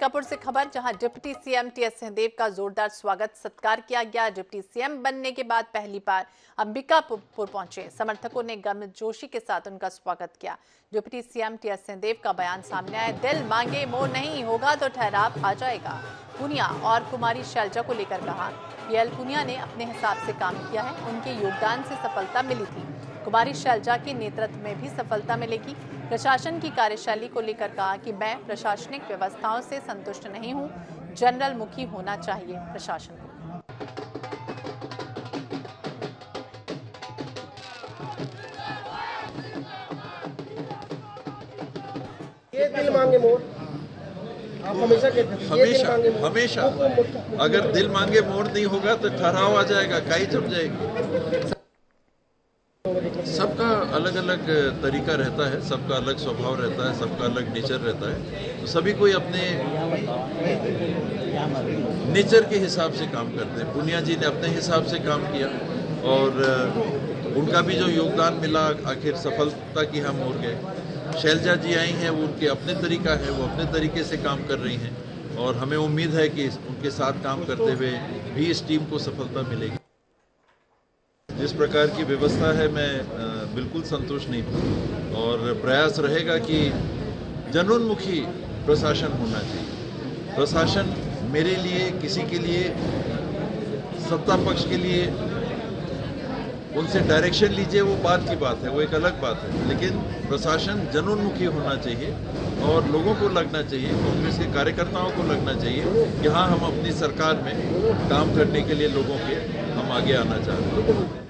अंबिकापुर से खबर, जहाँ डिप्टी सीएम टीएस सिंहदेव का जोरदार स्वागत सत्कार किया गया। डिप्टी सीएम बनने के बाद पहली बार अंबिकापुर पहुँचे। समर्थकों ने गम जोशी के साथ उनका स्वागत किया। डिप्टी सीएम टीएस सिंहदेव का बयान सामने आया। दिल मांगे मोर नहीं होगा तो ठहराव आ जाएगा। पुनिया और कुमारी शैलजा को लेकर कहा पुनिया ने अपने हिसाब से काम किया है। उनके योगदान से सफलता मिली थी। कुमारी शैलजा के नेतृत्व में भी सफलता मिलेगी। प्रशासन की कार्यशैली को लेकर कहा कि मैं प्रशासनिक व्यवस्थाओं से संतुष्ट नहीं हूँ जनरल मुखी होना चाहिए प्रशासन को। ये दिल मांगे मोर। आप हमेशा हमेशा हमेशा। अगर दिल मांगे मोड़ नहीं होगा तो ठहराव आ जाएगा काई जम जाएगी। सबका अलग अलग तरीका रहता है, सबका अलग स्वभाव रहता है, सबका अलग नेचर रहता है। तो सभी कोई अपने नेचर के हिसाब से काम करते हैं। पुनिया जी ने अपने हिसाब से काम किया और उनका भी जो योगदान मिला, आखिर सफलता की हम ओर गए। शैलजा जी आई हैं, वो उनके अपने तरीका है, वो अपने तरीके से काम कर रही हैं और हमें उम्मीद है कि उनके साथ काम करते हुए भी इस टीम को सफलता मिलेगी। जिस प्रकार की व्यवस्था है, मैं बिल्कुल संतुष्ट नहीं हूँ। और प्रयास रहेगा कि जनोन्मुखी प्रशासन होना चाहिए। प्रशासन मेरे लिए, किसी के लिए, सत्ता पक्ष के लिए, उनसे डायरेक्शन लीजिए, वो बात की बात है, वो एक अलग बात है। लेकिन प्रशासन जनोन्मुखी होना चाहिए और लोगों को लगना चाहिए, कांग्रेस के कार्यकर्ताओं को लगना चाहिए कि हाँ हम अपनी सरकार में काम करने के लिए लोगों के, हम आगे आना चाहते हैं।